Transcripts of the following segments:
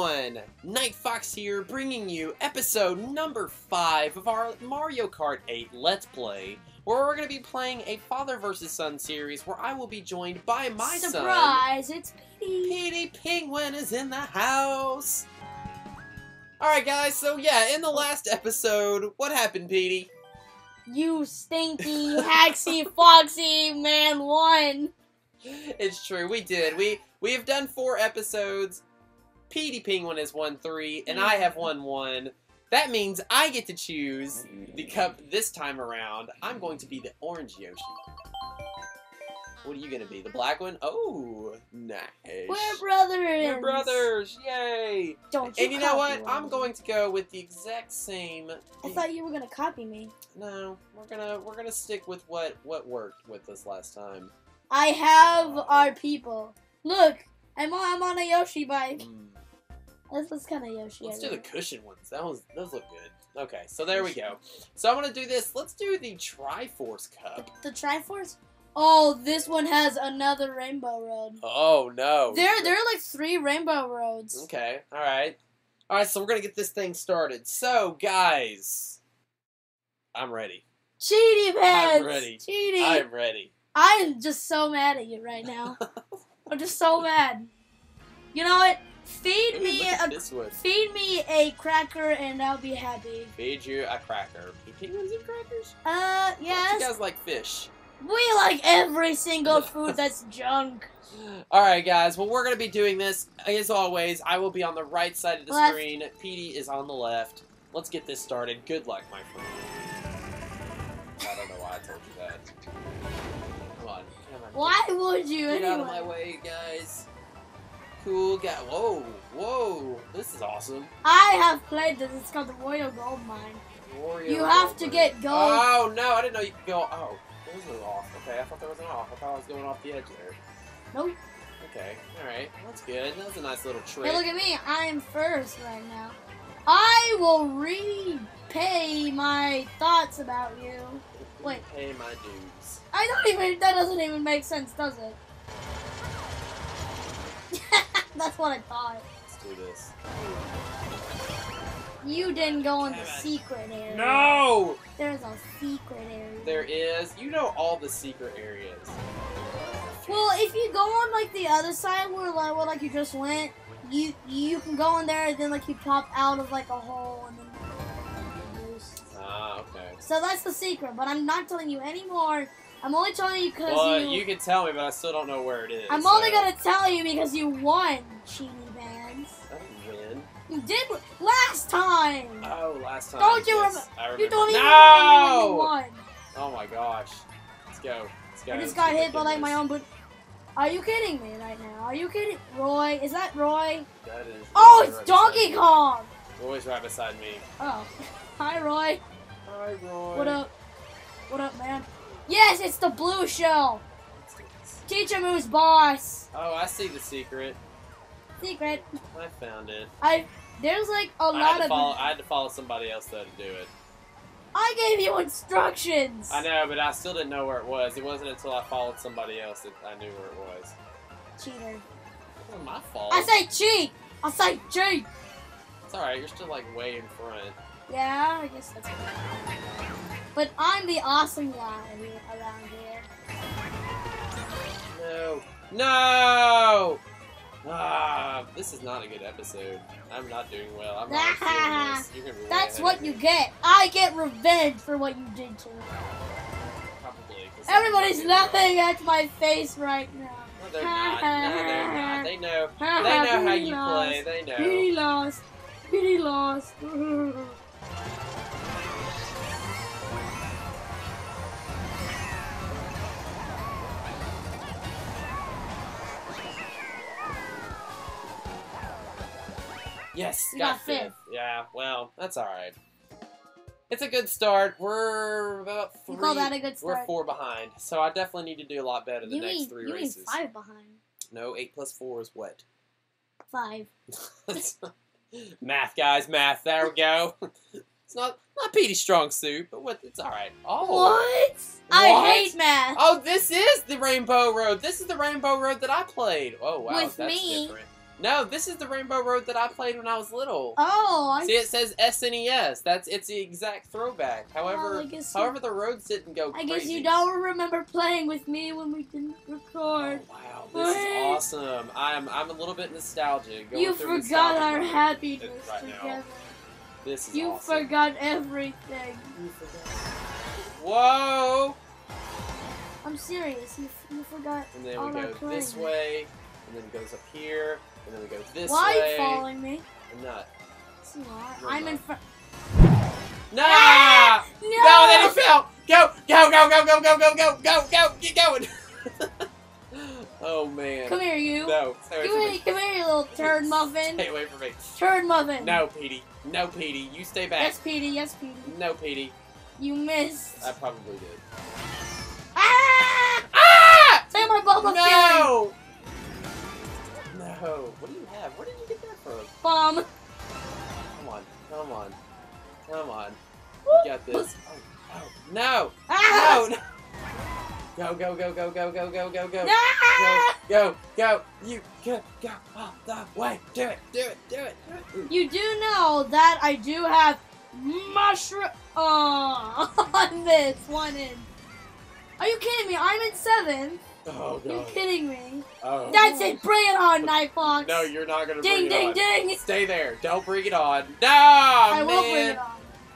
everyone! Night Fox here, bringing you episode number 5 of our Mario Kart 8 Let's Play, where we're going to be playing a father versus son series where I will be joined by my son. Surprise! It's Petey. Petey Penguin is in the house! Alright guys, so yeah, in the last episode, what happened, Petey? You stinky, haxy, foxy man one. It's true, we did. We we have done four episodes. Petey Penguin has won three, and I have won one. That means I get to choose the cup this time around. I'm going to be the orange Yoshi. What are you going to be? The black one? Oh, nice. We're brothers. We're brothers! Yay! Don't you And you know what? copy I'm going to go with the exact same. I thought you were gonna copy me. No, we're gonna we're gonna stick with what what worked with us last time. I have our people. Look, I'm on, I'm on a Yoshi bike. Mm. That's what's kind of Yoshi. Let's do the cushion ones. That was those look good. Okay, so there we go. So I'm gonna do this. Let's do the Triforce Cup. The, the Triforce. Oh, this one has another Rainbow Road. Oh no. There, there are like three Rainbow Roads. Okay. All right. All right. So we're gonna get this thing started. So guys, I'm ready. Cheaty pants. I'm ready. Cheaty. I'm ready. I'm just so mad at you right now. I'm just so mad. You know what? Feed me a feed me a cracker and I'll be happy. Feed you a cracker. Do penguins eat crackers? Uh, yes. You guys like fish. We like every single food that's junk. All right, guys. Well, we're gonna be doing this as always. I will be on the right side of the Left. screen. Petey is on the left. Let's get this started. Good luck, my friend. I don't know why I told you that. Come on, come on. Why would you Get anyway? out of my way, guys. Cool guy. Whoa, whoa. This is awesome. I have played this. It's called the Royal Gold Mine. Wario You have to get gold. Oh no, I didn't know you could go. Oh, there was no off. Okay, I thought there was an off. I thought I was going off the edge there. Nope. Okay, all right, that's good. That was a nice little trick. Hey, look at me. I'm first right now. I will repay my thoughts about you. Wait. Pay my dues. I don't even. That doesn't even make sense, does it? That's what I thought. Let's do this. You didn't go in the secret area. No! There's a secret area. There is. You know all the secret areas. Well, if you go on like the other side where like where like you just went, you you can go in there and then like you pop out of like a hole and then. Ah, okay. So that's the secret, but I'm not telling you anymore. I'm only telling you because Well, you. you can tell me, but I still don't know where it is. I'm only gonna tell you because you won, cheaty bands. I didn't win. You did last time. Oh, last time. Don't you yes, remember. you don't even no! remember you won. Oh my gosh. Let's go. Let's go. I just got hit by like my own boot. Are you kidding me right now? Are you kidding, Roy? Is that Roy? That is. Oh, it's right Donkey Kong. Roy's right beside me. Oh, hi Roy. Hi, Roy. What up? What up, man? Yes, it's the blue shell. Let's do this. Teach him who's boss. Oh, I see the secret. Secret. I found it. I there's like a I had lot to of. follow. I had to follow somebody else though to do it. I gave you instructions. I know, but I still didn't know where it was. It wasn't until I followed somebody else that I knew where it was. Cheater. It wasn't my fault. I say cheat. I say cheat. it's all right. You're still like way in front. Yeah, I guess that's. But I'm the awesome guy around here. No. No. Ah, this is not a good episode. I'm not doing well. I'm not feeling this. You're gonna That's what you get. I get revenge for what you did to me. Probably. Everybody's laughing at my face right now. No, they're not. No, they're not. They know. They know how you play. They know. Petey lost. Petey lost. Yes, You got, got fifth. fifth. Yeah, well, that's all right. It's a good start. We're about three. You call that a good start? We're four behind, so I definitely need to do a lot better the you next mean three you mean races. five behind? No, eight plus four is what? Five. math, guys, math. There we go. it's not not Petey's strong suit, but what? It's all right. Oh, What? I hate math. oh, this is the Rainbow Road. This is the Rainbow Road that I played. Oh wow, With that's me. different. No, this is the Rainbow Road that I played when I was little. Oh, I See, it says SNES. That's it's the exact throwback. However, Well, I guess you- however, the roads didn't go I crazy. guess you don't remember playing with me when we didn't record. Oh, record. wow, this is awesome. I'm I'm a little bit nostalgic. Going you through forgot nostalgia our mode. happiness right now. together. This is You awesome. forgot everything. You forgot. Whoa! I'm serious. You, you forgot And then all we go this way, and then it goes up here, and then we go this Why way. are you following me? I'm not. It's not. No, I'm in front. Nah! Ah! No! No, then he fell! Go! Go, go, go, go, go, go, go, go, go! Get going! oh, man. Come here, you. No, stay Come here, me. come here, you little turd muffin. Stay away from me. Turd muffin. No, Petey. No, Petey. You stay back. Yes, Petey. Yes, Petey. No, Petey. You missed. I probably did. ah! Ah! Say my bubble feeling. No. What do you have? Where did you get that from? Bomb. Come on. Come on. Come on. You got this. Oh, oh. No! Ah! No! no. Go, go, go, go, go, go, go, go, go. Ah! Go, go, go. You go, go all the way. Do it, do it, do it. Do it. You do know that I do have mushroom oh, on this one end. Are you kidding me? I'm in seven. Oh, You're kidding me. Oh. That's it. Bring it on, Nightfox. No, you're not going to Ding, bring ding, it on. ding. Stay there. Don't bring it on. No, I man. will bring it on.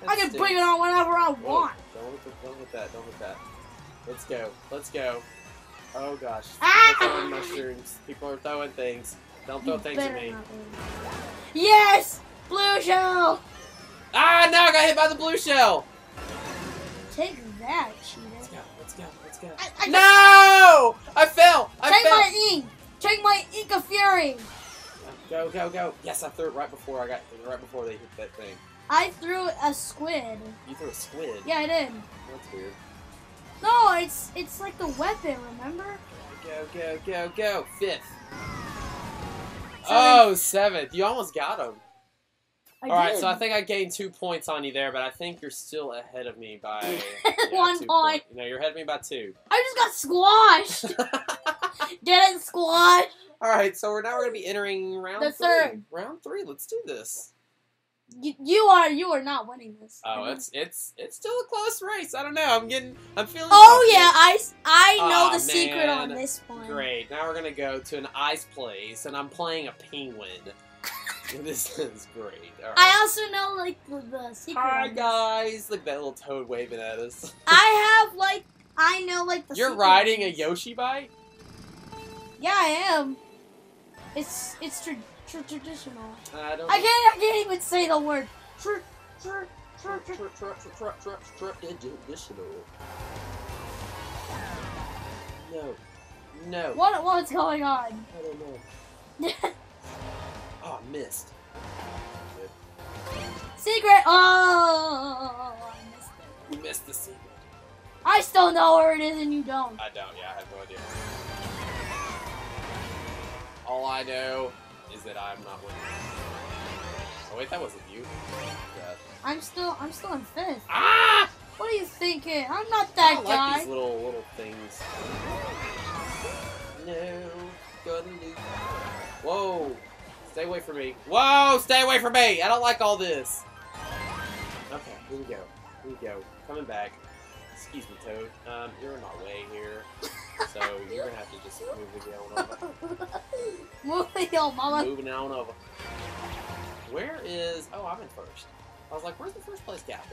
I can bring it on whenever I Whoa, want. Don't hit, the, don't that. Don't hit that. Let's go. Let's go. Oh gosh. Ah! People are throwing mushrooms. People are throwing things. Don't throw You things at me. Yes! Blue shell! Ah, now I got hit by the blue shell. Take that, cheater. I, No! I fell. I Take fell. my ink! Take my ink of fury! Go, go, go. Yes, I threw it right before I got right before they hit that thing. I threw a squid. You threw a squid. Yeah, I did. That's weird. No, it's it's like the weapon, remember? Go, go, go, go. Fifth. Seventh. Oh, seventh. You almost got him. I All right, did. so I think I gained two points on you there, but I think you're still ahead of me by yeah, One two point. No, you're ahead of me by two. I just got squashed! Get it, squash! All right, so we're now we're gonna be entering round The three. third. Round three. Let's do this. You, you are you are not winning this. Oh, it's it's it's still a close race. I don't know. I'm getting. I'm feeling. Oh confident. yeah, I know Aw, the secret on this one. Great. Now we're gonna go to an ice place, and I'm playing a penguin. This is great. Right. I also know like the, the secret. Hi guys! Look that little toad waving at us. I have like I know like the. You're riding a. Yoshi bike? Yeah, I am. It's it's tra- tra- traditional. I don't. I can't I can't even say the word. Tra- tra- tra- tra- Tr- tr- tr- tr- tr- tr- Traditional. No. No. What what's going on? I don't know. I missed. secret. Oh, I missed it. You missed the secret. I still know where it is and you don't. I don't. Yeah, I have no idea. All I know is that I'm not winning. Oh wait, that wasn't you. Yeah. I'm still I'm still in fifth. Ah! What are you thinking? I'm not I that don't guy. like these little little things. No, gonna. Whoa! Stay away from me. Whoa! Stay away from me! I don't like all this. Okay, here we go. Here we go. Coming back. Excuse me, Toad. Um, you're in my way here, so you're gonna have to just move the on over. Moving on, mama. Moving on over. Where is? Oh, I'm in first. I was like, where's the first place gap?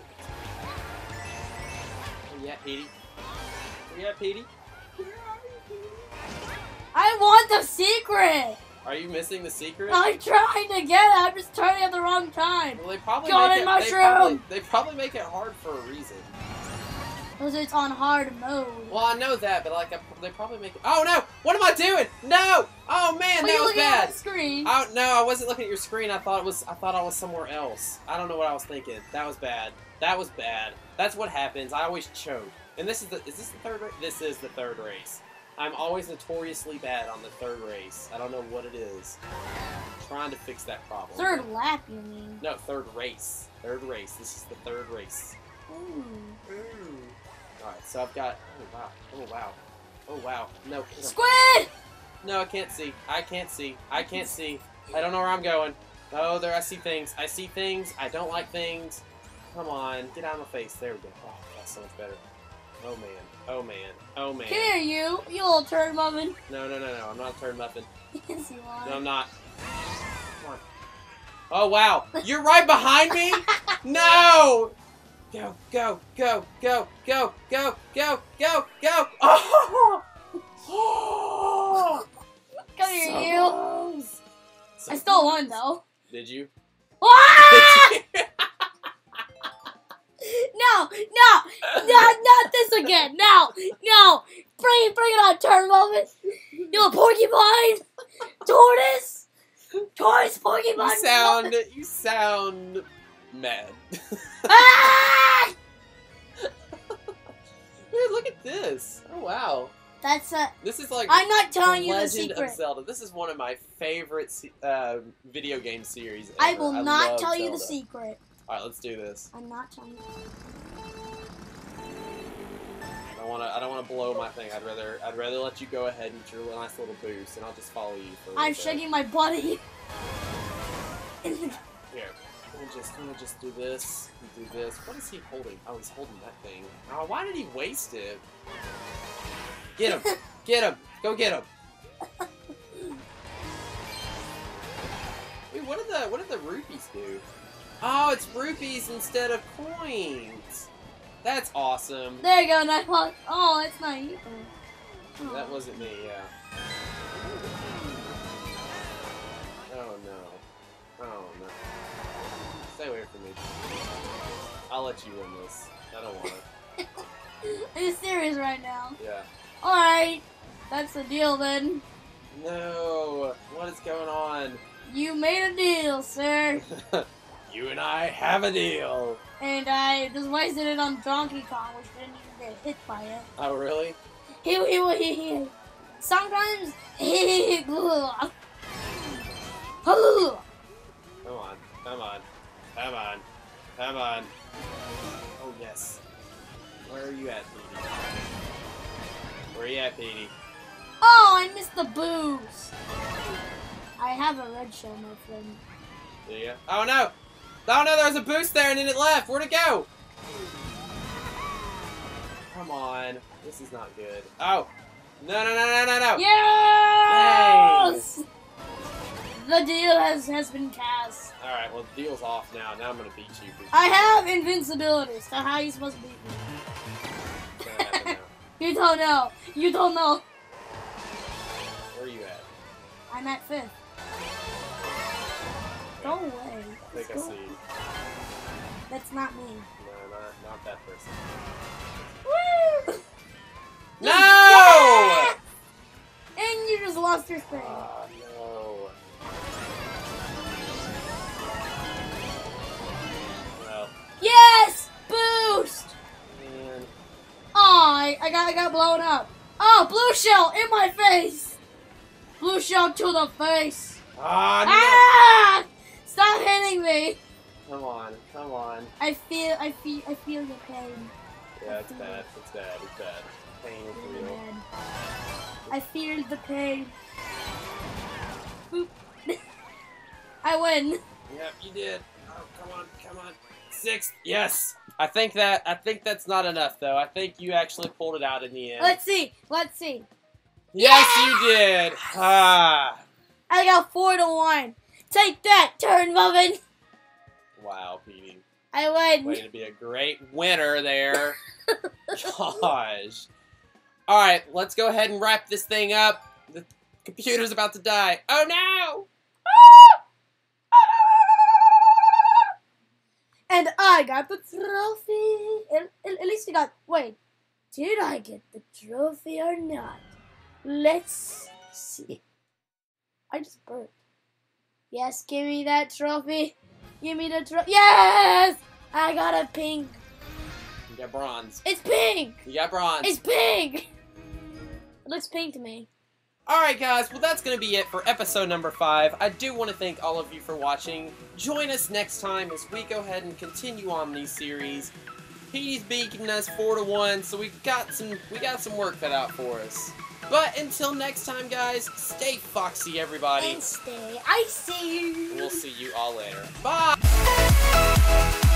Oh, yeah, Petey. Yeah, Petey. I want the secret. Are you missing the secret? I'm trying to get it. I'm just turning at the wrong time. Well, they probably Golden make it, They probably, they probably make it hard for a reason. Because it's on hard mode. Well, I know that, but like, I, they probably make. it... Oh no! What am I doing? No! Oh man, are that you was looking at bad. the screen? Oh no, I wasn't looking at your screen. I thought it was. I thought I was somewhere else. I don't know what I was thinking. That was bad. That was bad. That's what happens. I always choke. And this is the. Is this the third race? This is the third race. I'm always notoriously bad on the third race. I don't know what it is. I'm trying to fix that problem. Third lap, you mean? No, third race. Third race. This is the third race. Ooh. Alright, so I've got. Oh wow. Oh wow. Oh wow. No. no. Squid! No, I can't see. I can't see. I can't see. I don't know where I'm going. Oh, there I see things. I see things. I don't like things. Come on, get out of my face. There we go. Oh, that's so much better. Oh man. Oh man. Oh man. Come here, you. You little turd muffin. No, no, no, no. I'm not a turd muffin. yes, you are. No, I'm not. Come on. Oh wow, you're right behind me. No. Go, go, go, go, go, go, go, go, go. Oh. oh. Come here, So you. close. So I stole one though. Did you? Ah! This again. Now, no. Bring, bring it on, muffin. You little porcupine, tortoise, tortoise, porcupine. you sound you sound mad. Ah! Dude, look at this. Oh wow. That's a. This is like I'm not telling you the Legend secret. of Zelda. This is one of my favorite uh, video game series. I will not love tell you the secret. All right, let's do this. I'm not telling you. I want to. I don't want to blow my thing. I'd rather. I'd rather let you go ahead and get your nice little boost, and I'll just follow you for. I'm bit. shaking my body. Here, let me just. Let me just do this. Do this. What is he holding? Oh, he's holding that thing. Oh, why did he waste it? Get him! Get him! Go get him! Wait, what did the what did the rupees do? Oh, it's rupees instead of coins. That's awesome. there you go, one. Oh, it's not you. Oh. That wasn't me, yeah. Oh no. Oh no. Stay away from me. I'll let you win this. I don't want it. Are you serious right now? Yeah. Alright. That's the deal then. No. What is going on? You made a deal, sir. you and I have a deal. And I just wasted it on Donkey Kong, which didn't even get hit by it. Oh really? He, he, he, he. Sometimes he. Hallelujah. Come on. Come on. Come on. Come on. Oh yes. Where are you at, Petey? Where are you at, Petey? Oh, I missed the booze. I have a red shell, my friend. Do you? Oh no! Oh no, there was a boost there and then it left. Where'd it go? Come on. This is not good. Oh! No, no, no, no, no, no! Yes! The deal has, has been cast. Alright, well, the deal's off now. Now I'm gonna beat you. I have invincibility, so how are you supposed to beat me? it's gonna happen now. You don't know. You don't know. Where are you at? I'm at fifth. Go away. Let's go. see. That's not me. No, not, not that person. Woo! No! Yes! And you just lost your thing. Ah, no. Well, Yes! Boost! man. Oh, I, I got I got blown up. Oh, blue shell in my face. Blue shell to the face. Ah, Ah! Stop hitting me. Come on, come on. I feel I feel I feel your pain. Yeah, it's bad. It's bad. It's bad. Pain is real. bad. I feel the pain. Boop. I win. Yep, you did. Oh, come on, come on. Six. Yes. I think that. I think that's not enough, though. I think you actually pulled it out in the end. Let's see. Let's see. yes, you did. Ah. I got four to one. Take that, turn muffin. Wow, Petey. I Way to be a great winner there. Gosh. All right, let's go ahead and wrap this thing up. The computer's about to die. Oh no! And I got the trophy. At, at- at least I got. Wait, did I get the trophy or not? Let's see. I just burped. Yes, give me that trophy. Give me the trophy. Yes! I got a pink. You got bronze. It's pink! You got bronze. It's pink! It looks pink to me. Alright guys, well that's going to be it for episode number 5. I do want to thank all of you for watching. Join us next time as we go ahead and continue on these series. He's beating us 4 to 1, so we got some we got some work cut out for us. But until next time, guys, stay foxy, everybody. And stay icy. We'll see you all later. Bye!